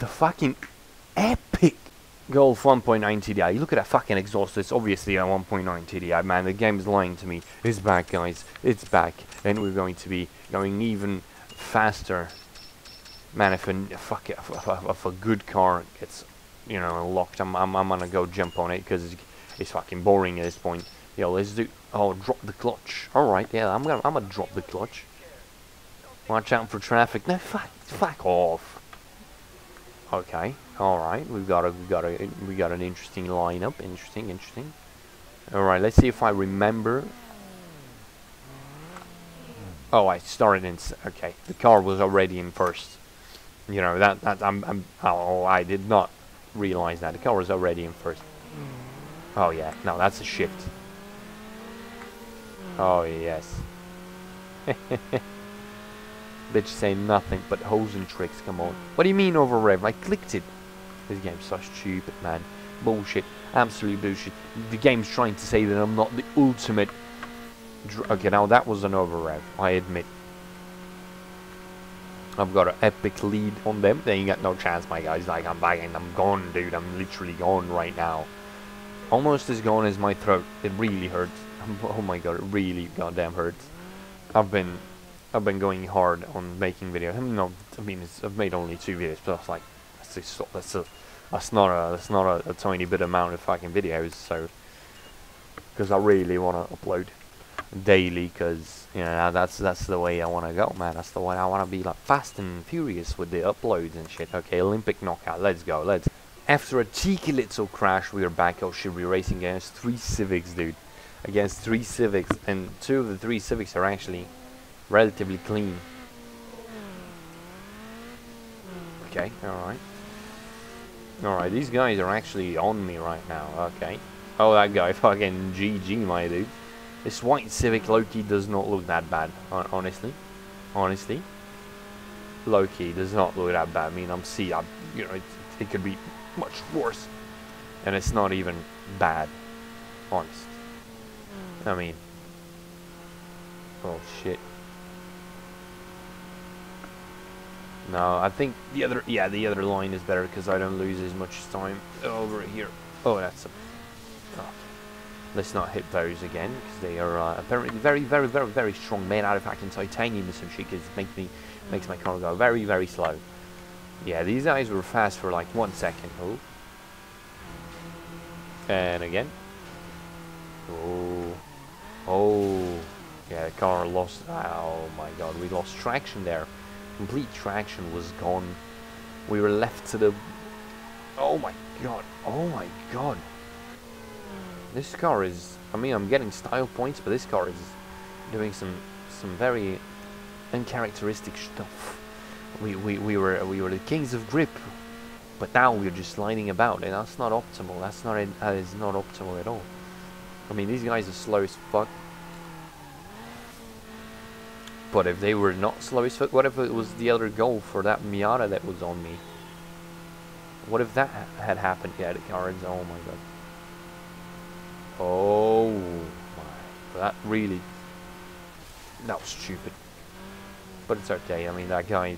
the fucking epic Golf 1.9 TDI. You look at that fucking exhaust. It's obviously a 1.9 TDI, man. The game's lying to me. It's back, guys. It's back, and we're going to be going even faster. Man, if a fuck it, if, if, a good car gets, you know, locked, I'm I'm, I'm gonna go jump on it because it's, it's fucking boring at this point. Yo, let's do. Oh, drop the clutch. All right, yeah, I'm gonna I'm gonna drop the clutch. Watch out for traffic. No, fuck, fuck off. Okay, all right. We've got a we got a we got an interesting lineup. Interesting, interesting. All right, let's see if I remember. Oh, I started in. Okay, the car was already in first. You know that that I'm I'm. Oh, I did not realize that the car was already in first. Oh yeah, no, that's a shift. Oh yes. Bitch saying nothing but hoes and tricks, come on. What do you mean over rev? I clicked it. This game's so stupid, man. Bullshit. Absolute bullshit. The game's trying to say that I'm not the ultimate... okay, now that was an over rev, I admit. I've got an epic lead on them. They ain't got no chance, my guys. Like, I'm back and I'm gone, dude. I'm literally gone right now. Almost as gone as my throat. It really hurts. Oh my god, it really goddamn hurts. I've been I've been going hard on making videos. I mean, no, I mean, I've made only two videos, but that's like, that's a, that's a, that's not a, that's not a, a tiny bit amount of fucking videos. So, because I really want to upload daily, because you know that's that's the way I want to go, man. That's the way I want to be, like fast and furious with the uploads and shit. Okay, Olympic knockout. Let's go. Let's. After a cheeky little crash, we are back. Oh shit, we're racing against three Civics, dude. Against three Civics, and two of the three Civics are actually relatively clean. Okay, alright. Alright, these guys are actually on me right now, okay. Oh, that guy, fucking GG, my dude. This white Civic Loki does not look that bad, honestly. Honestly. Loki does not look that bad. I mean, I'm see, I'm, you know, it, it could be much worse. And it's not even bad, honest. I mean, oh shit. No, I think the other, yeah, the other line is better because I don't lose as much time over here. Oh, that's a, oh. Let's not hit those again because they are uh, apparently very, very, very, very strong, made out of fucking titanium and some shit it makes me, makes my car go very, very slow. Yeah, these guys were fast for like one second. Oh. And again. Oh. Oh. Yeah, the car lost, oh my god, we lost traction there complete traction was gone. We were left to the... Oh my god. Oh my god. This car is... I mean, I'm getting style points, but this car is doing some some very uncharacteristic stuff. We, we, we were we were the kings of grip, but now we're just sliding about, and that's not optimal. That's not that is not optimal at all. I mean, these guys are slow as fuck. But if they were not slow as fuck, what if it was the other goal for that Miata that was on me? What if that had happened? Yeah, the. Oh my god. Oh my. That really. That was stupid. But it's okay. I mean, that guy,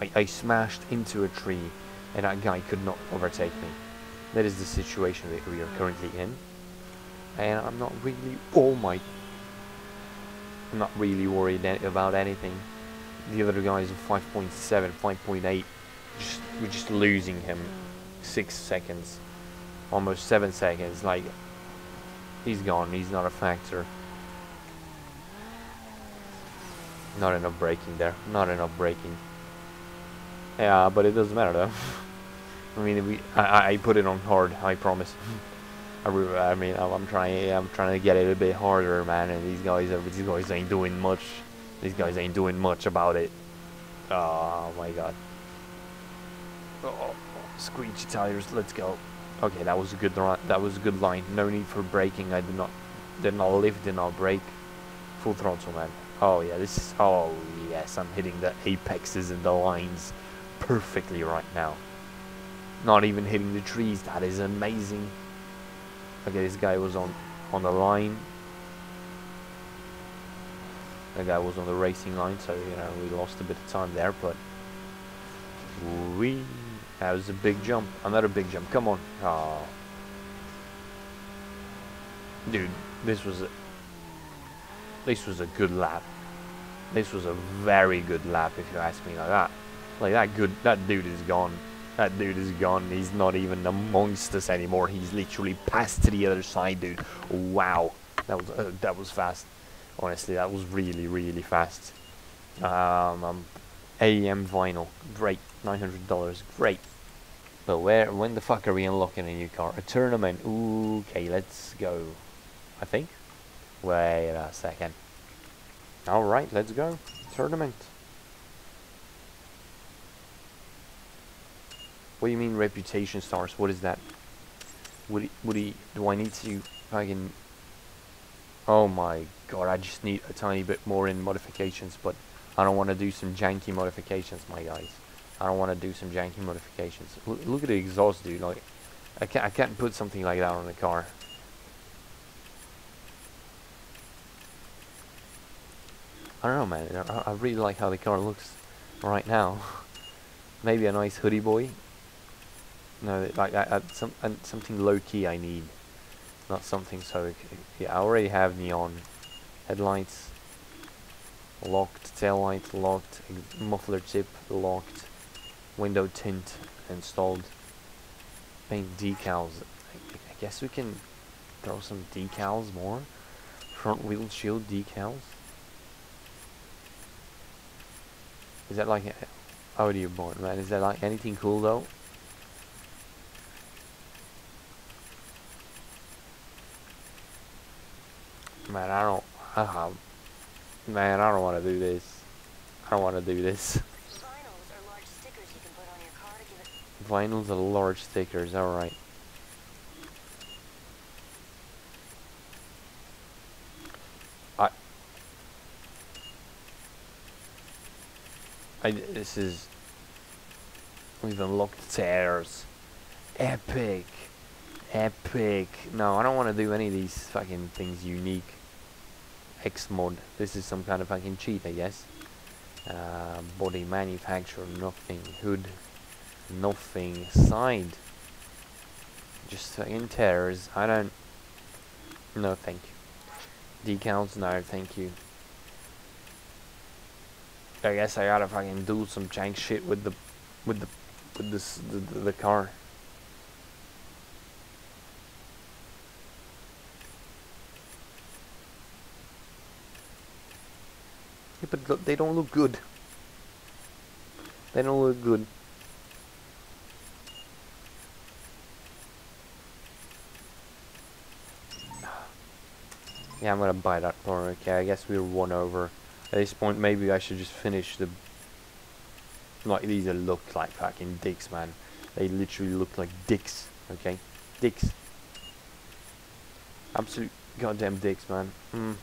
I, I smashed into a tree and that guy could not overtake me. That is the situation that we are currently in. And I'm not really. Oh my I'm not really worried about anything. The other guys are 5.7, 5.8. Just, we're just losing him. Six seconds. Almost seven seconds. Like, he's gone. He's not a factor. Not enough braking there. Not enough braking. Yeah, but it doesn't matter though. I mean, we, I, I put it on hard. I promise. I, I mean, I'm trying, I'm trying to get it a bit harder, man. And these guys, are, these guys ain't doing much. These guys ain't doing much about it. Oh my god. Oh, oh, oh screechy tires. Let's go. Okay, that was a good run. that was a good line. No need for braking. I did not did not lift, did not brake. Full throttle, man. Oh yeah, this is. Oh yes, I'm hitting the apexes and the lines perfectly right now. Not even hitting the trees. That is amazing. Okay, this guy was on on the line. That guy was on the racing line, so you know we lost a bit of time there, but we That was a big jump. Another big jump. Come on. Oh. Dude, this was a this was a good lap. This was a very good lap if you ask me like that. Like that good that dude is gone. That dude is gone. He's not even amongst us anymore. He's literally passed to the other side, dude. Wow. That was uh, that was fast. Honestly, that was really really fast. Um, um AEM vinyl. Great. $900. Great. But where when the fuck are we unlocking a new car? A tournament. Okay, let's go. I think. Wait a second. Alright, let's go. Tournament. What do you mean reputation stars? What is that? Would he, would he, do I need to fucking... Oh my god, I just need a tiny bit more in modifications, but I don't want to do some janky modifications, my guys. I don't want to do some janky modifications. L look at the exhaust, dude. Like, I can't, I can't put something like that on the car. I don't know, man. I, I really like how the car looks right now. Maybe a nice hoodie boy. No, like I, some something low key. I need, not something so. Yeah, I already have neon headlights. Locked tail light, locked muffler tip, locked window tint installed. Paint decals. I, I guess we can throw some decals more. Front wheel shield decals. Is that like eh, oh, audio board, man? Is that like anything cool though? Man, I don't. Uh, man, I don't want to do this. I don't want to do this. Vinyls are large stickers. Alright. I, this is... We've unlocked tears. Epic. Epic. No, I don't want to do any of these fucking things unique. X mod. This is some kind of fucking cheat, I guess. Uh, body manufacturer, nothing. Hood, nothing. Side. Just fucking tears. I don't... No, thank you. Decals, no, thank you. I guess I gotta fucking do some jank shit with the, with the, with this the, the, the car. Yeah, but they don't look good. They don't look good. Yeah, I'm gonna buy that car. Okay, I guess we are one over. At this point, maybe I should just finish the... Like, these look like fucking dicks, man. They literally look like dicks, okay? Dicks. Absolute goddamn dicks, man. Mm.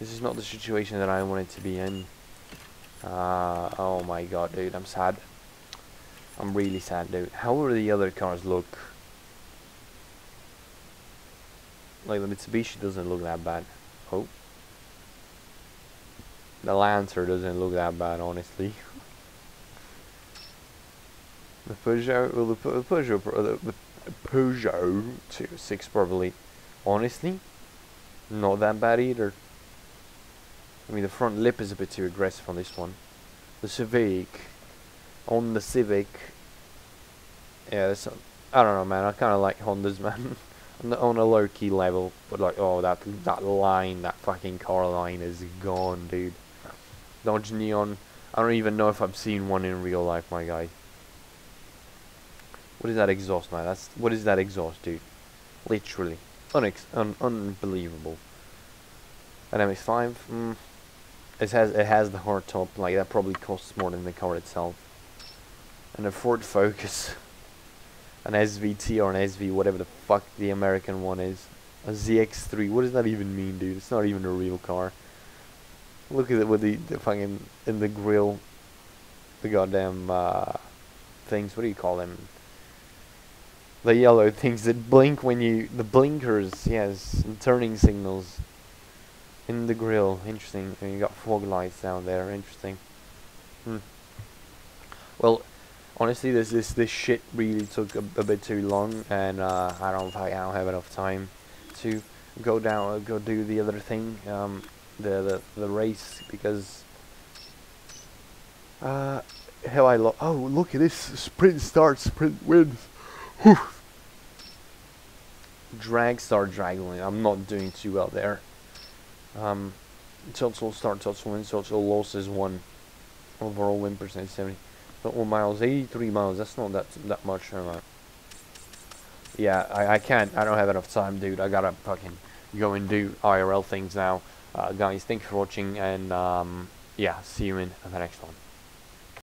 This is not the situation that I wanted to be in. Uh, oh my god, dude, I'm sad. I'm really sad, dude. How will the other cars look? Like, the Mitsubishi doesn't look that bad. Oh. The Lancer doesn't look that bad, honestly. the Peugeot, well, the, Peugeot, the, Peugeot 6 probably, honestly, not that bad either. I mean, the front lip is a bit too aggressive on this one. The Civic, on the Civic, yeah, I don't know, man. I kind of like Hondas, man. on a low key level, but like, oh, that that line, that fucking car line is gone, dude. Dodge Neon. I don't even know if I've seen one in real life, my guy. What is that exhaust, man? That's what is that exhaust, dude? Literally, Unex un unbelievable. An MX-5. Mm. It has it has the hard top. Like that probably costs more than the car itself. And a Ford Focus. An SVT or an SV, whatever the fuck the American one is. A ZX3. What does that even mean, dude? It's not even a real car. Look at it with the, the fucking in the grill, the goddamn uh, things. What do you call them? The yellow things that blink when you the blinkers. Yes, turning signals in the grill. Interesting. And you got fog lights down there. Interesting. Hmm. Well, honestly, this this this shit really took a, a bit too long, and uh, I don't I don't have enough time to go down uh, go do the other thing, um, the the the race because. Uh, hell, I lo- oh look at this sprint start, sprint wins. Whew. Drag start, drag win. I'm not doing too well there. Um, total start, total win, total losses one. Overall win percentage 70. Total miles, 83 miles. That's not that that much. Uh, yeah, I, I can't. I don't have enough time, dude. I gotta fucking go and do IRL things now. Uh, guys, thanks for watching, and um, yeah, see you in the next one.